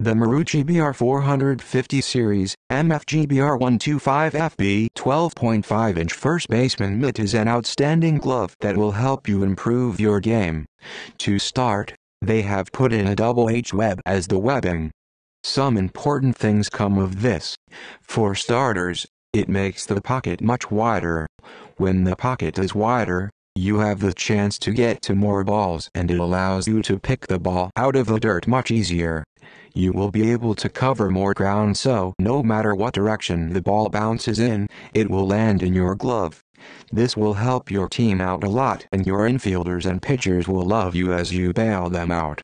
The Marucci BR450 series, MFG BR125FB 12.5-inch first baseman mitt is an outstanding glove that will help you improve your game. To start, they have put in a double H web as the webbing. Some important things come of this. For starters, it makes the pocket much wider. When the pocket is wider, you have the chance to get to more balls and it allows you to pick the ball out of the dirt much easier you will be able to cover more ground so no matter what direction the ball bounces in, it will land in your glove. This will help your team out a lot and your infielders and pitchers will love you as you bail them out.